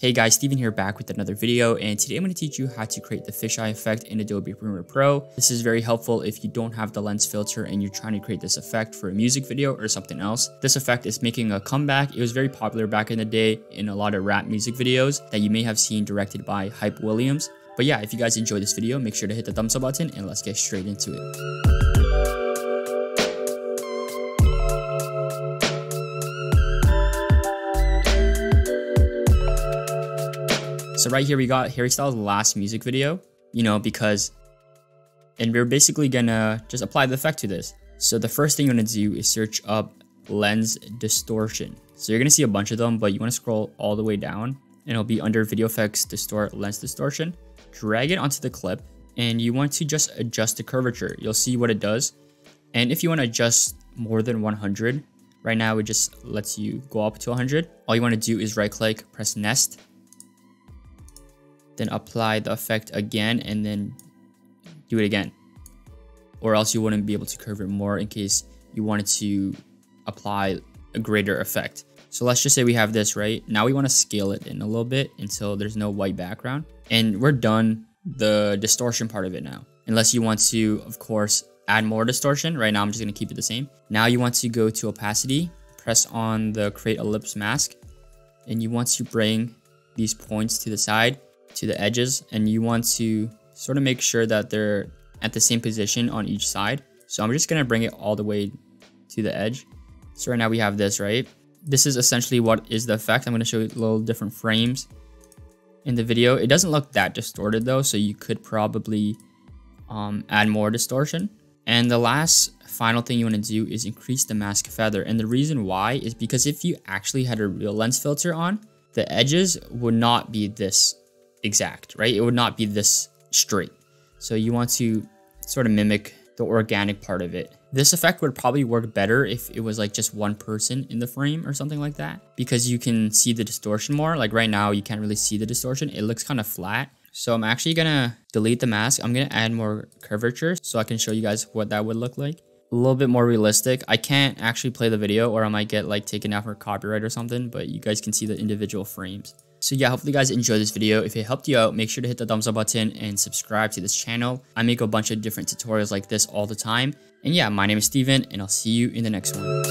Hey guys, Steven here back with another video and today I'm going to teach you how to create the fisheye effect in Adobe Premiere Pro. This is very helpful if you don't have the lens filter and you're trying to create this effect for a music video or something else. This effect is making a comeback. It was very popular back in the day in a lot of rap music videos that you may have seen directed by Hype Williams. But yeah, if you guys enjoyed this video, make sure to hit the thumbs up button and let's get straight into it. So right here we got Harry Styles' last music video, you know, because, and we're basically gonna just apply the effect to this. So the first thing you wanna do is search up lens distortion. So you're gonna see a bunch of them, but you wanna scroll all the way down and it'll be under video effects, distort, lens distortion. Drag it onto the clip and you want to just adjust the curvature. You'll see what it does. And if you wanna adjust more than 100, right now it just lets you go up to 100. All you wanna do is right click, press nest, then apply the effect again and then do it again. Or else you wouldn't be able to curve it more in case you wanted to apply a greater effect. So let's just say we have this, right? Now we want to scale it in a little bit until there's no white background. And we're done the distortion part of it now. Unless you want to, of course, add more distortion. Right now, I'm just going to keep it the same. Now you want to go to opacity, press on the create ellipse mask, and you want to bring these points to the side to the edges and you want to sort of make sure that they're at the same position on each side. So I'm just going to bring it all the way to the edge. So right now we have this, right? This is essentially what is the effect. I'm going to show you little different frames in the video. It doesn't look that distorted though, so you could probably um, add more distortion. And the last final thing you want to do is increase the mask feather. And the reason why is because if you actually had a real lens filter on, the edges would not be this exact, right? It would not be this straight. So you want to sort of mimic the organic part of it. This effect would probably work better if it was like just one person in the frame or something like that because you can see the distortion more. Like right now, you can't really see the distortion. It looks kind of flat. So I'm actually gonna delete the mask. I'm gonna add more curvature so I can show you guys what that would look like. A little bit more realistic. I can't actually play the video or I might get like taken out for copyright or something, but you guys can see the individual frames. So yeah, hopefully you guys enjoyed this video. If it helped you out, make sure to hit the thumbs up button and subscribe to this channel. I make a bunch of different tutorials like this all the time. And yeah, my name is Steven and I'll see you in the next one.